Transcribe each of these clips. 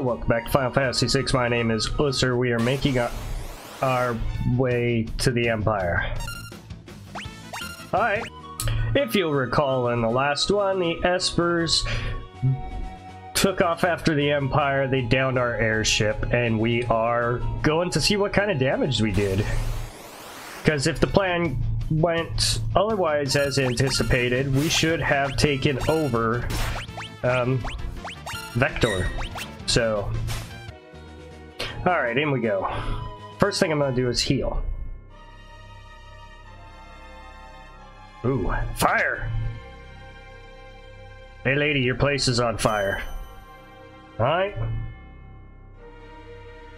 Welcome back to Final Fantasy VI. My name is Ussur. We are making our, our way to the Empire. Alright. If you'll recall in the last one, the Espers took off after the Empire, they downed our airship, and we are going to see what kind of damage we did. Because if the plan went otherwise as anticipated, we should have taken over um, Vector. So, alright, in we go. First thing I'm gonna do is heal. Ooh, fire! Hey lady, your place is on fire. Alright.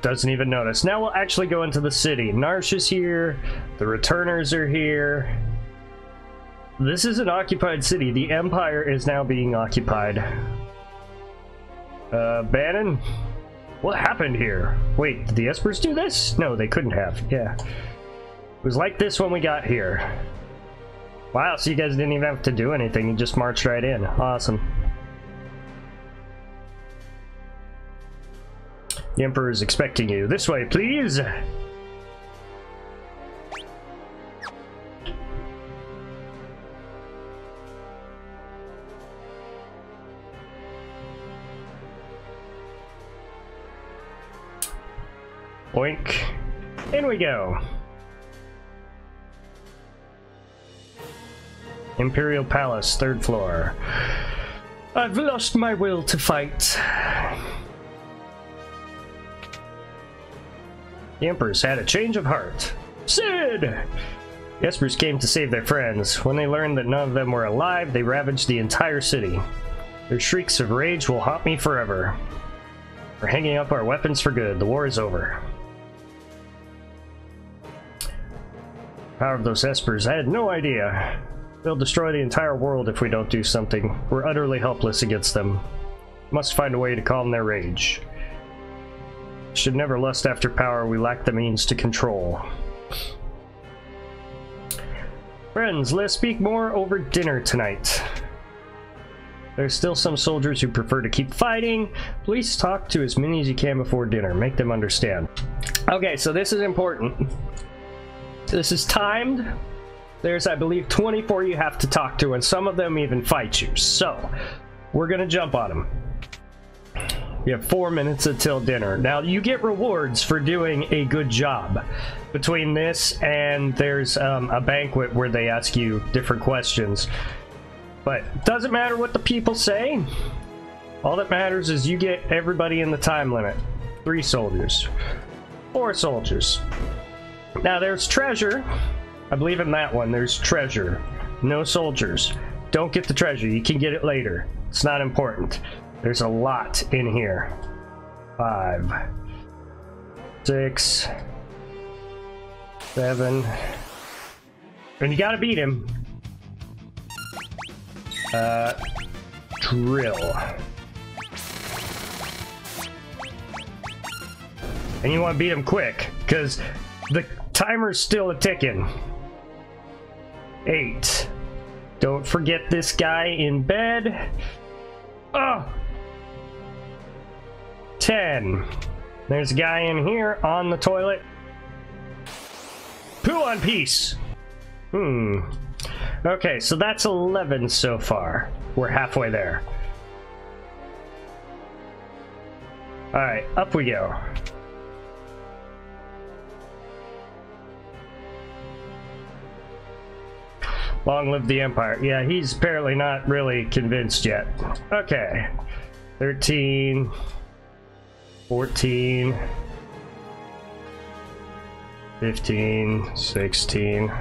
Doesn't even notice. Now we'll actually go into the city. Narshe is here. The returners are here. This is an occupied city. The Empire is now being occupied. Uh, Banon? What happened here? Wait, did the Espers do this? No, they couldn't have. Yeah. It was like this when we got here. Wow, so you guys didn't even have to do anything. You just marched right in. Awesome. The Emperor is expecting you. This way, please! Boink. In we go. Imperial Palace, third floor. I've lost my will to fight. The Emperor's had a change of heart. Cid! The Espers came to save their friends. When they learned that none of them were alive, they ravaged the entire city. Their shrieks of rage will haunt me forever. We're hanging up our weapons for good. The war is over. Power of those Espers, I had no idea. They'll destroy the entire world if we don't do something. We're utterly helpless against them. Must find a way to calm their rage. Should never lust after power we lack the means to control. Friends, let's speak more over dinner tonight. There's still some soldiers who prefer to keep fighting. Please talk to as many as you can before dinner. Make them understand. Okay, so this is important. This is timed. There's, I believe, 24 you have to talk to, and some of them even fight you. So, we're gonna jump on them. You have four minutes until dinner. Now, you get rewards for doing a good job. Between this and there's um, a banquet where they ask you different questions. But doesn't matter what the people say. All that matters is you get everybody in the time limit. Three soldiers. Four soldiers. Now there's treasure. I believe in that one. There's treasure. No soldiers. Don't get the treasure. You can get it later. It's not important. There's a lot in here. Five. Six. Seven. And you gotta beat him. Uh, drill. And you want to beat him quick, because the timer's still a ticking. Eight. Don't forget this guy in bed. Oh! Ten. There's a guy in here on the toilet. Poo on peace! Hmm. Okay, so that's 11 so far. We're halfway there. Alright, up we go. Long live the Empire. Yeah, he's apparently not really convinced yet. Okay. 13. 14. 15. 16.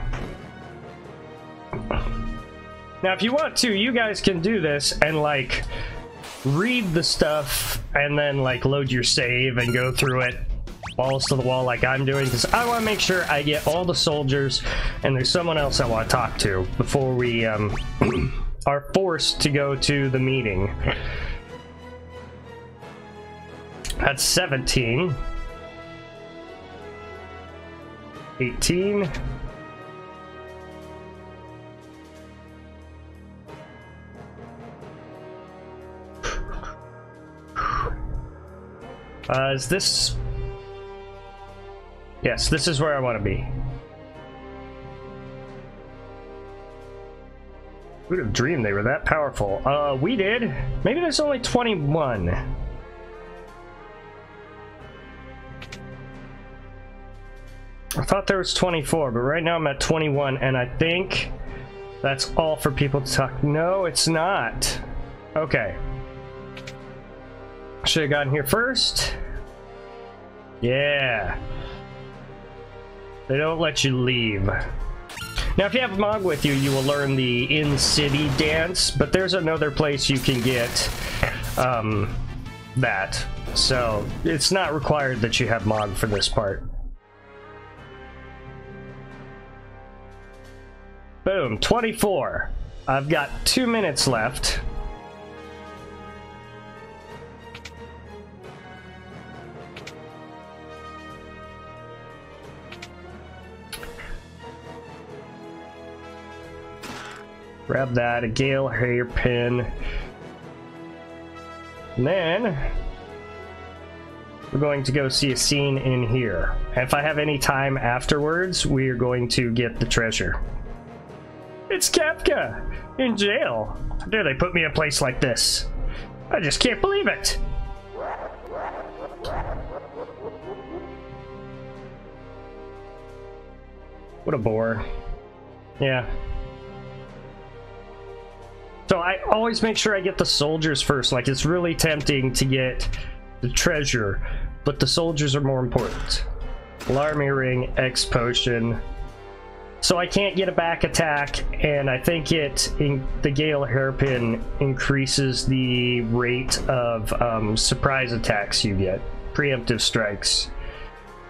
Now, if you want to, you guys can do this and, like, read the stuff and then, like, load your save and go through it balls to the wall like I'm doing because I want to make sure I get all the soldiers and there's someone else I want to talk to before we um, are forced to go to the meeting. That's 17. 18. Uh, is this... Yes, this is where I want to be. Who'd have dreamed they were that powerful? Uh, we did. Maybe there's only 21. I thought there was 24, but right now I'm at 21, and I think that's all for people to talk. No, it's not. Okay. Should have gotten here first. Yeah. They don't let you leave. Now, if you have Mog with you, you will learn the in-city dance, but there's another place you can get um, that. So, it's not required that you have Mog for this part. Boom, 24. I've got two minutes left. Grab that, a Gale hairpin. And then we're going to go see a scene in here. If I have any time afterwards, we are going to get the treasure. It's Kefka! In jail! How dare they put me in a place like this? I just can't believe it! What a bore. Yeah. I always make sure I get the soldiers first. Like, it's really tempting to get the treasure, but the soldiers are more important. Alarm ring, X potion, so I can't get a back attack, and I think it in the Gale hairpin increases the rate of um, surprise attacks you get, preemptive strikes.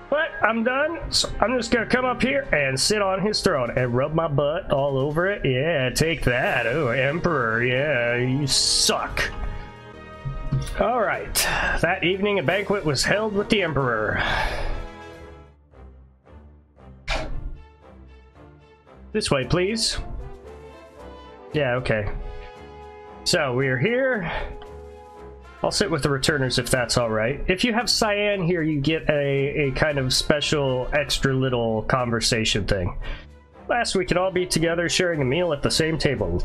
But I'm done, so I'm just gonna come up here and sit on his throne and rub my butt all over it. Yeah, take that. Oh, Emperor, yeah, you suck. All right, that evening a banquet was held with the Emperor. This way, please. Yeah, okay. So, we are here. I'll sit with the returners if that's alright. If you have Cyan here, you get a, a kind of special extra little conversation thing. Last we could all be together sharing a meal at the same table.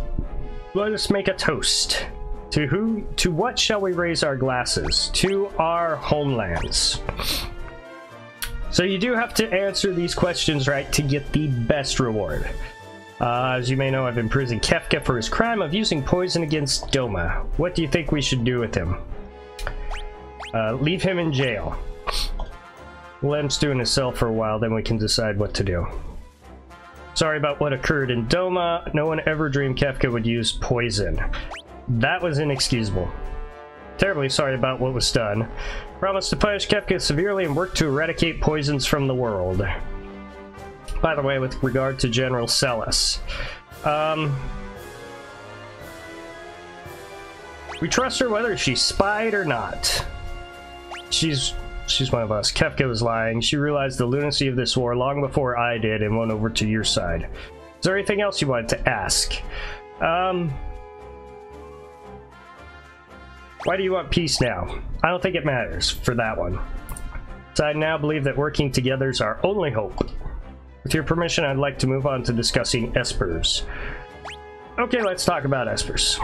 Let us make a toast. To who to what shall we raise our glasses? To our homelands. So you do have to answer these questions right to get the best reward. Uh, as you may know, I've been imprisoned Kefka for his crime of using poison against Doma. What do you think we should do with him? Uh, leave him in jail. Let him stew in his cell for a while, then we can decide what to do. Sorry about what occurred in Doma. No one ever dreamed Kefka would use poison. That was inexcusable. Terribly sorry about what was done. Promise to punish Kefka severely and work to eradicate poisons from the world. By the way, with regard to General Celes, um, we trust her whether she's spied or not. She's she's one of us. Kefka was lying. She realized the lunacy of this war long before I did and went over to your side. Is there anything else you wanted to ask? Um, why do you want peace now? I don't think it matters for that one. So I now believe that working together is our only hope. With your permission, I'd like to move on to discussing Espers. Okay, let's talk about Espers.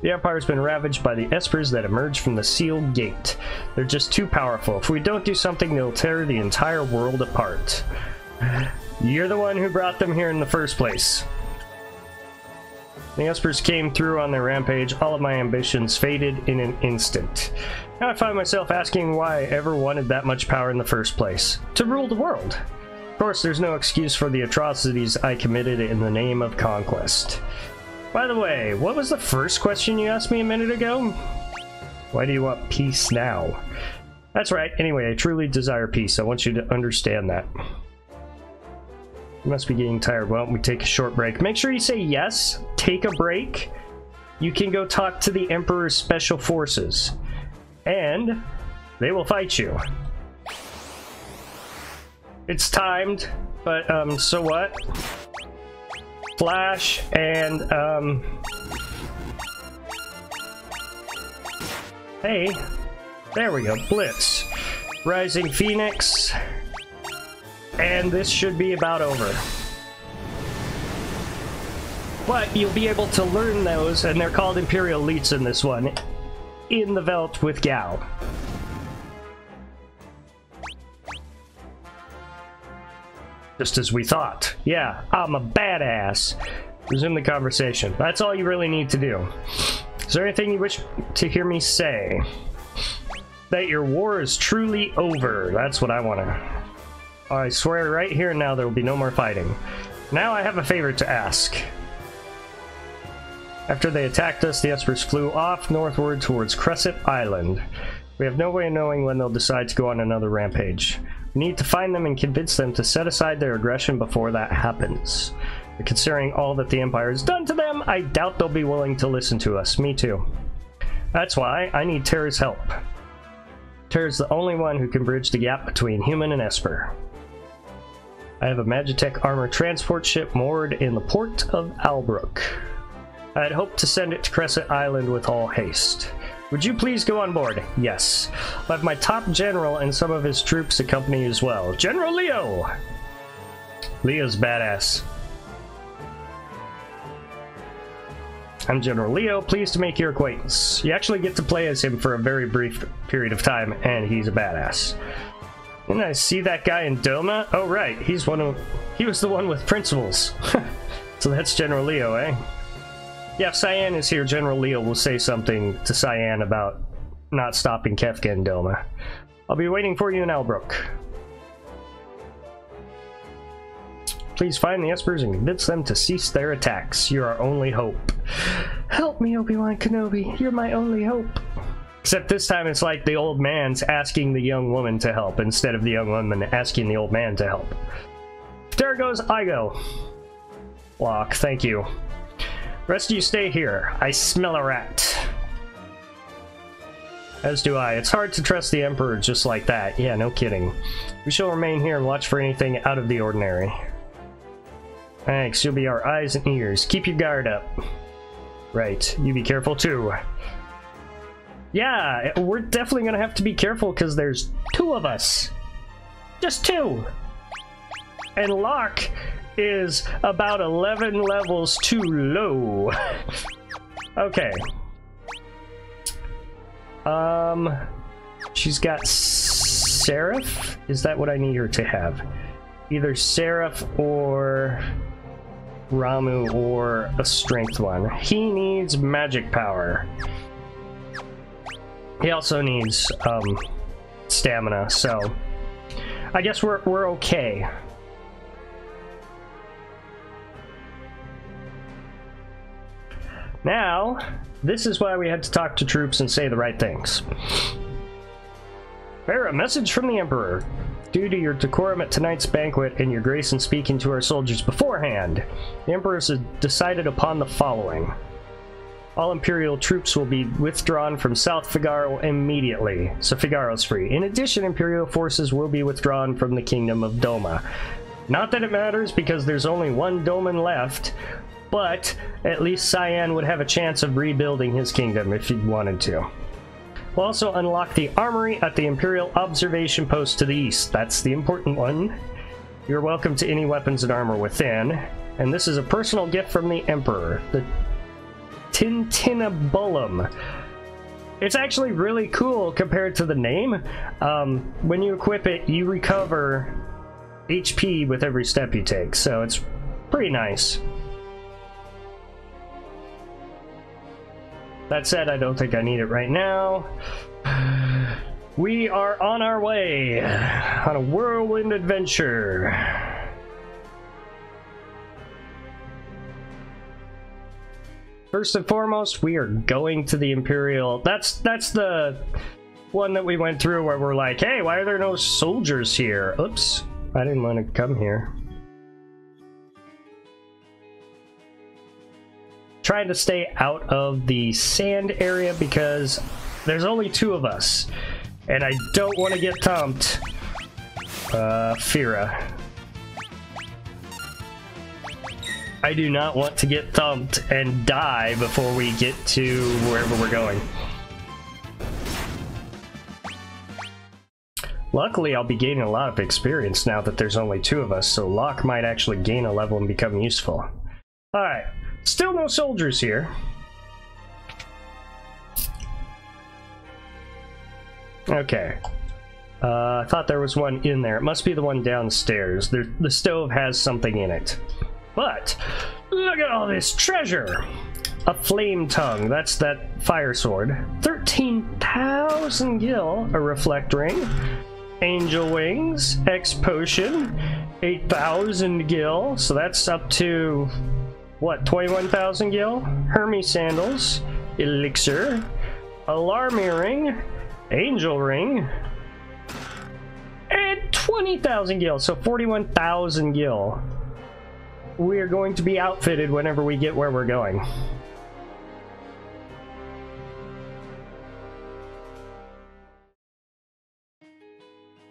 The Empire's been ravaged by the Espers that emerged from the Sealed Gate. They're just too powerful. If we don't do something, they'll tear the entire world apart. You're the one who brought them here in the first place. The Espers came through on their rampage, all of my ambitions faded in an instant. Now I find myself asking why I ever wanted that much power in the first place. To rule the world. Of course, there's no excuse for the atrocities I committed in the name of conquest. By the way, what was the first question you asked me a minute ago? Why do you want peace now? That's right, anyway, I truly desire peace. I want you to understand that. You must be getting tired. Well, we take a short break. Make sure you say yes. Take a break. You can go talk to the Emperor's Special Forces. And they will fight you. It's timed, but um, so what? Flash and um... Hey, there we go, Blitz. Rising Phoenix, and this should be about over. But you'll be able to learn those, and they're called Imperial Elites in this one, in the Veld with Gau. Just as we thought. Yeah, I'm a badass. Resume the conversation. That's all you really need to do. Is there anything you wish to hear me say? That your war is truly over. That's what I want to... I swear right here and now there will be no more fighting. Now I have a favor to ask. After they attacked us, the Espers flew off northward towards Crescent Island. We have no way of knowing when they'll decide to go on another rampage. Need to find them and convince them to set aside their aggression before that happens. Considering all that the Empire has done to them, I doubt they'll be willing to listen to us. Me too. That's why I need Terra's help. Terra's the only one who can bridge the gap between human and Esper. I have a Magitech armor transport ship moored in the port of Albrook. I had hoped to send it to Crescent Island with all haste. Would you please go on board? Yes. I'll have my top general and some of his troops accompany as well. General Leo! Leo's badass. I'm General Leo, pleased to make your acquaintance. You actually get to play as him for a very brief period of time, and he's a badass. Didn't I see that guy in Doma? Oh right, he's one of he was the one with principles. so that's General Leo, eh? Yeah, Cyan is here, General Leo will say something to Cyan about not stopping Kefka and Doma. I'll be waiting for you in Albrook. Please find the Espers and convince them to cease their attacks. You're our only hope. Help me, Obi-Wan Kenobi. You're my only hope. Except this time it's like the old man's asking the young woman to help instead of the young woman asking the old man to help. There goes I go. Locke, thank you. Rest of you stay here. I smell a rat. As do I. It's hard to trust the Emperor just like that. Yeah, no kidding. We shall remain here and watch for anything out of the ordinary. Thanks, you'll be our eyes and ears. Keep your guard up. Right, you be careful too. Yeah, we're definitely gonna have to be careful because there's two of us. Just two. And Locke is about 11 levels too low. okay. Um, she's got Seraph? Is that what I need her to have? Either Seraph or Ramuh or a strength one. He needs magic power. He also needs um, stamina, so I guess we're we're okay. Now, this is why we had to talk to troops and say the right things. Bear a message from the Emperor. Due to your decorum at tonight's banquet and your grace in speaking to our soldiers beforehand, the Emperor has decided upon the following. All Imperial troops will be withdrawn from South Figaro immediately, so Figaro's free. In addition, Imperial forces will be withdrawn from the Kingdom of Doma. Not that it matters, because there's only one Doman left, but at least Cyan would have a chance of rebuilding his kingdom if he wanted to. We'll also unlock the armory at the Imperial Observation Post to the east. That's the important one. You're welcome to any weapons and armor within. And this is a personal gift from the Emperor, the Tintinnabulum. It's actually really cool compared to the name. Um, when you equip it, you recover HP with every step you take, so it's pretty nice. That said, I don't think I need it right now. We are on our way on a whirlwind adventure. First and foremost, we are going to the Imperial. That's that's the one that we went through where we're like, hey, why are there no soldiers here? Oops, I didn't want to come here. Trying to stay out of the sand area because there's only two of us. And I don't want to get thumped. Uh, Fira. I do not want to get thumped and die before we get to wherever we're going. Luckily, I'll be gaining a lot of experience now that there's only two of us, so Locke might actually gain a level and become useful. Alright, still no soldiers here. Okay. Uh, I thought there was one in there. It must be the one downstairs. There, the stove has something in it. But, look at all this treasure! A flame tongue, that's that fire sword. 13,000 gil, a reflect ring. Angel wings, X potion, 8,000 gil, so that's up to, what, 21,000 gil? Hermes sandals, elixir, alarm ring, angel ring, and 20,000 gil, so 41,000 gil. We are going to be outfitted whenever we get where we're going.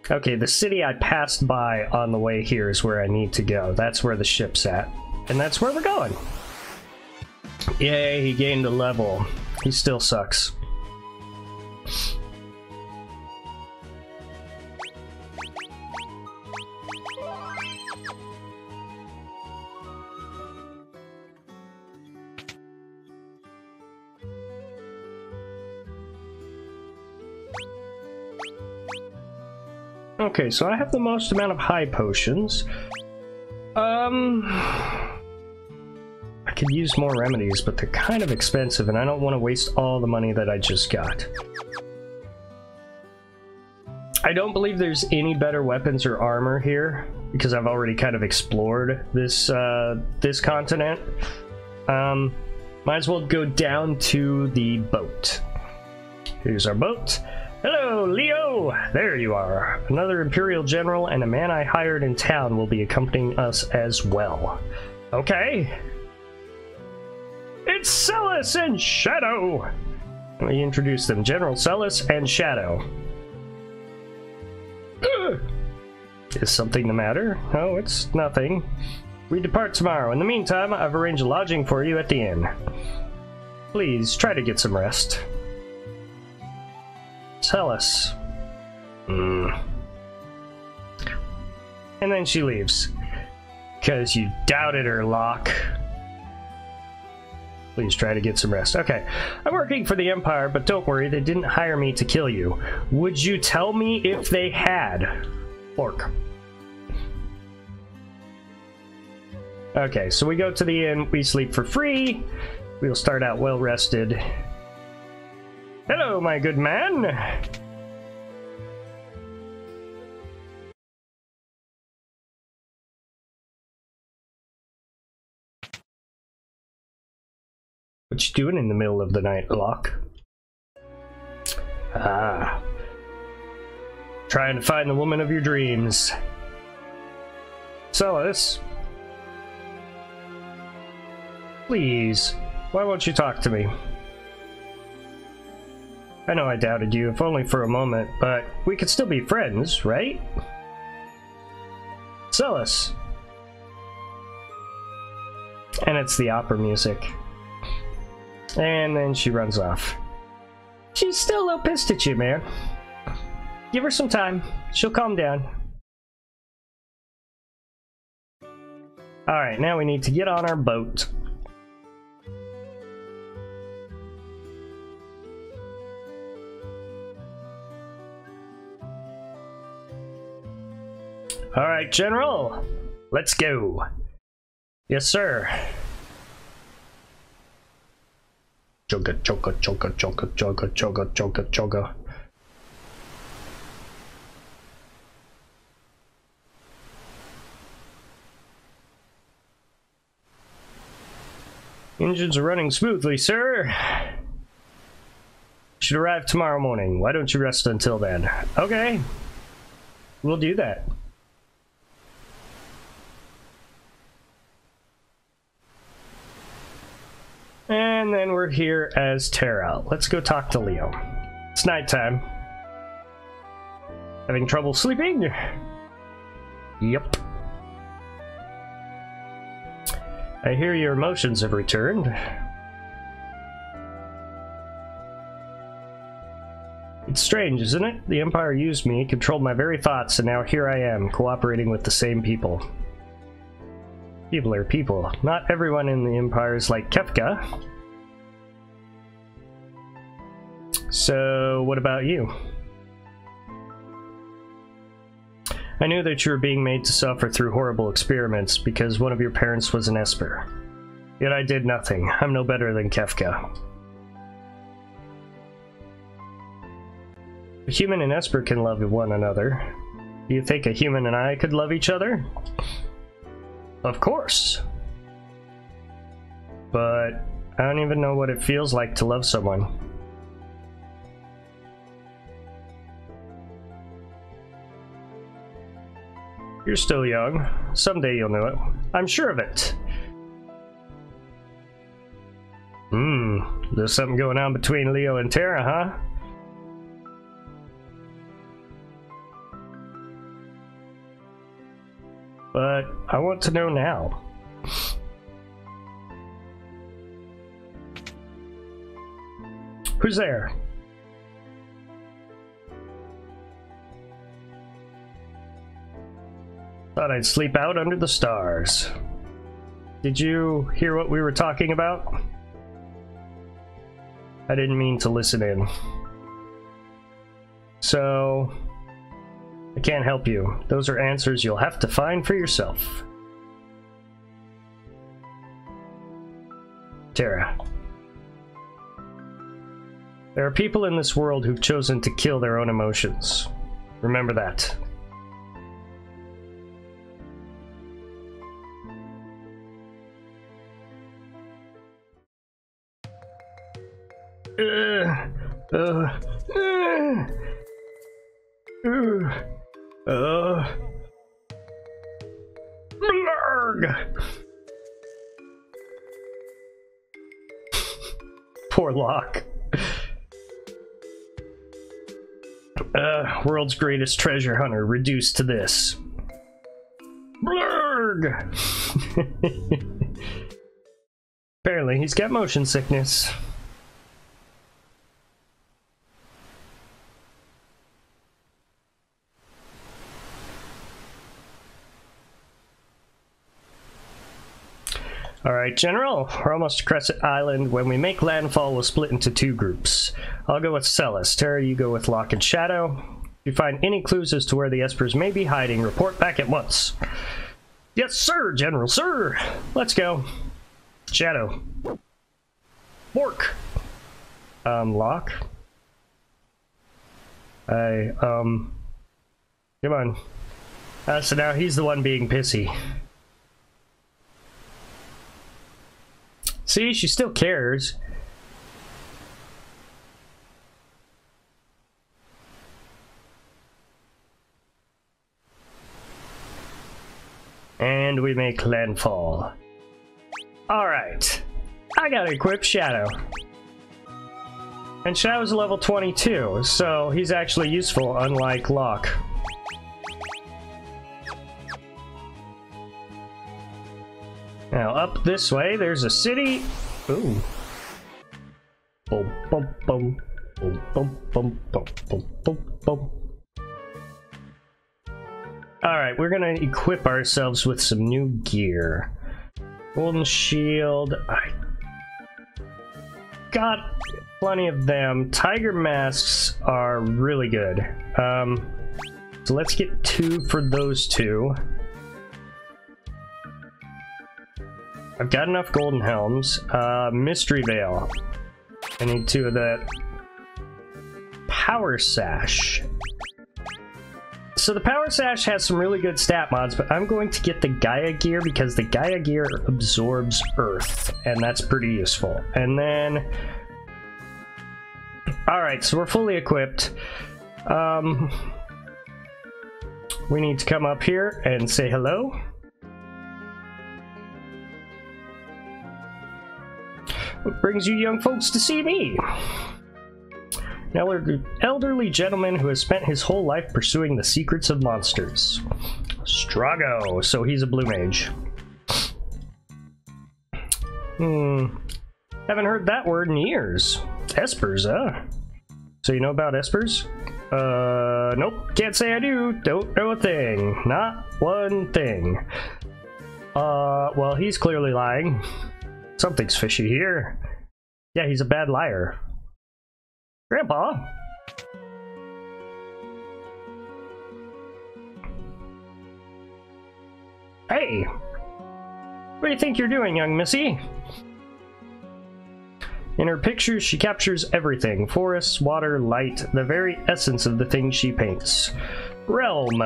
Okay, the city I passed by on the way here is where I need to go. That's where the ship's at. And that's where we're going. Yay, he gained a level. He still sucks. Okay, so I have the most amount of high potions. Um... Could use more remedies, but they're kind of expensive, and I don't want to waste all the money that I just got. I don't believe there's any better weapons or armor here, because I've already kind of explored this, uh, this continent. Um, might as well go down to the boat. Here's our boat. Hello, Leo! There you are. Another Imperial General and a man I hired in town will be accompanying us as well. Okay. It's Celes and Shadow! Me introduce them. General Celes and Shadow. Is something the matter? No, it's nothing. We depart tomorrow. In the meantime, I've arranged lodging for you at the inn. Please, try to get some rest. Tell us. Mm. And then she leaves. Because you doubted her, Locke. Please try to get some rest. Okay. I'm working for the Empire, but don't worry, they didn't hire me to kill you. Would you tell me if they had? Orc. Okay, so we go to the inn, we sleep for free. We'll start out well rested. Hello, my good man. What you doing in the middle of the night, Locke? Ah. Trying to find the woman of your dreams. Celes. Please, why won't you talk to me? I know I doubted you, if only for a moment, but we could still be friends, right? Celes. And it's the opera music. And then she runs off. She's still a little pissed at you, man. Give her some time. She'll calm down. Alright, now we need to get on our boat. All right, General. Let's go. Yes, sir. Choga, choga, choga, choga, choga, choga, choga, choga. Engines are running smoothly, sir. Should arrive tomorrow morning. Why don't you rest until then? Okay. We'll do that. And then we're here as Terra. Let's go talk to Leo. It's nighttime. Having trouble sleeping? Yep. I hear your emotions have returned. It's strange, isn't it? The Empire used me, controlled my very thoughts, and now here I am, cooperating with the same people. People are people. Not everyone in the Empire is like Kefka. So, what about you? I knew that you were being made to suffer through horrible experiments because one of your parents was an Esper. Yet I did nothing. I'm no better than Kefka. A human and Esper can love one another. Do you think a human and I could love each other? Of course. But I don't even know what it feels like to love someone. You're still young. Someday you'll know it. I'm sure of it. Hmm, there's something going on between Leo and Terra, huh? But I want to know now. Who's there? Thought I'd sleep out under the stars. Did you hear what we were talking about? I didn't mean to listen in. So, I can't help you. Those are answers you'll have to find for yourself. Terra. There are people in this world who've chosen to kill their own emotions. Remember that. Uh, uh, uh, uh, blurg. Poor Locke. Uh, world's greatest treasure hunter reduced to this. Blurg! Apparently, he's got motion sickness. Alright, General, we're almost to Crescent Island. When we make landfall, we'll split into two groups. I'll go with Celes. Terra, you go with Locke and Shadow. If you find any clues as to where the Espers may be hiding, report back at once. Yes, sir, General, sir! Let's go. Shadow. Bork! Um, Locke? I, um... Come on. Uh, so now he's the one being pissy. See, she still cares. And we make landfall. Alright. I gotta equip Shadow. And Shadow's level 22, so he's actually useful, unlike Locke. Up this way, there's a city. Ooh. Boom, boom, boom. Boom, boom, boom, boom, boom, boom, boom. Alright, we're gonna equip ourselves with some new gear. Golden shield. I got plenty of them. Tiger masks are really good. Um, so let's get two for those two. I've got enough golden helms. Uh, mystery veil. I need two of that. Power sash. So the power sash has some really good stat mods, but I'm going to get the Gaia gear because the Gaia gear absorbs earth, and that's pretty useful. And then, all right, so we're fully equipped. Um, we need to come up here and say hello. What brings you young folks to see me? An elderly gentleman who has spent his whole life pursuing the secrets of monsters. Strago, so he's a blue mage. Hmm. Haven't heard that word in years. Espers, huh? So you know about espers? Uh, nope. Can't say I do. Don't know a thing. Not one thing. Uh, well, he's clearly lying. Something's fishy here. Yeah, he's a bad liar. Grandpa? Hey! What do you think you're doing, young missy? In her pictures, she captures everything forests, water, light, the very essence of the things she paints. Relm.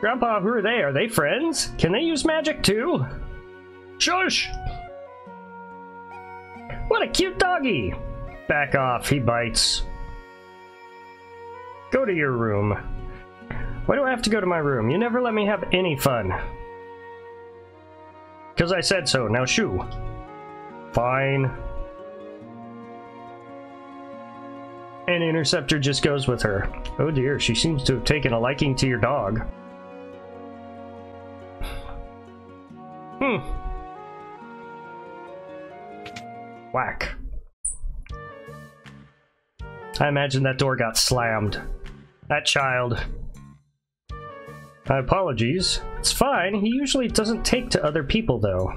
Grandpa, who are they? Are they friends? Can they use magic too? Shush! What a cute doggy! Back off, he bites. Go to your room. Why do I have to go to my room? You never let me have any fun. Because I said so. Now shoo. Fine. And Interceptor just goes with her. Oh dear, she seems to have taken a liking to your dog. Whack. I imagine that door got slammed. That child. My apologies. It's fine. He usually doesn't take to other people, though.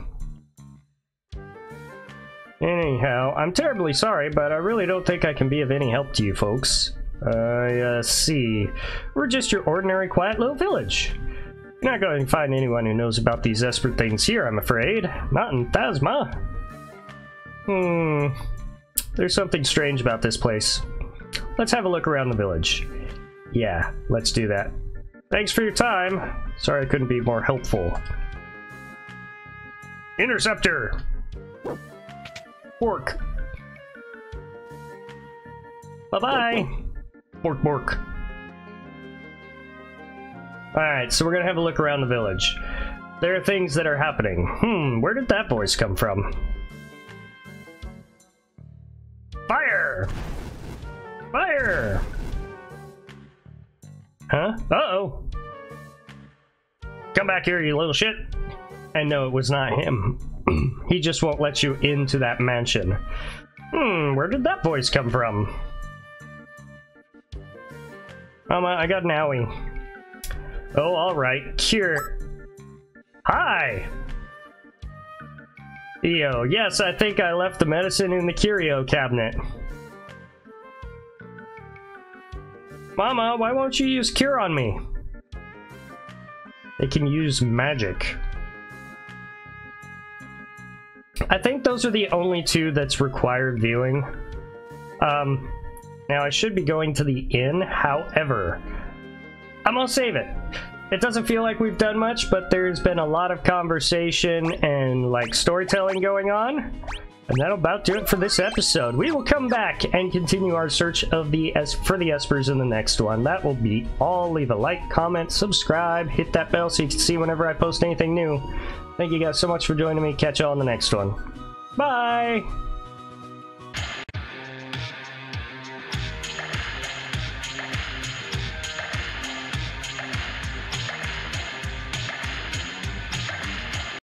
Anyhow, I'm terribly sorry, but I really don't think I can be of any help to you folks. I uh, see. We're just your ordinary quiet little village. You're not going to find anyone who knows about these Esper things here, I'm afraid. Not in Thamasa. Hmm. There's something strange about this place. Let's have a look around the village. Yeah, let's do that. Thanks for your time. Sorry I couldn't be more helpful. Interceptor! Bork. Bye-bye! Bork, bork. Alright, so we're gonna have a look around the village. There are things that are happening. Hmm, where did that voice come from? Fire! Fire! Huh? Uh-oh. Come back here, you little shit. And no, it was not him. he just won't let you into that mansion. Hmm, where did that voice come from? Um, I got an owie. Oh, alright. Cure. Hi! Eo, yes, I think I left the medicine in the curio cabinet. Mama, why won't you use cure on me? They can use magic. I think those are the only two that's required viewing. Um, now I should be going to the inn, however, I'm gonna save it. It doesn't feel like we've done much, but there's been a lot of conversation and like storytelling going on. And that'll about do it for this episode. We will come back and continue our search of the es for the espers in the next one. That will be all. Leave a like, comment, subscribe, hit that bell so you can see whenever I post anything new. Thank you guys so much for joining me. Catch you all in the next one. Bye!